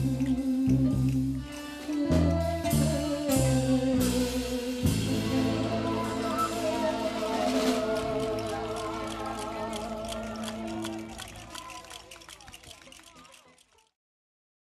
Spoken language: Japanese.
sing.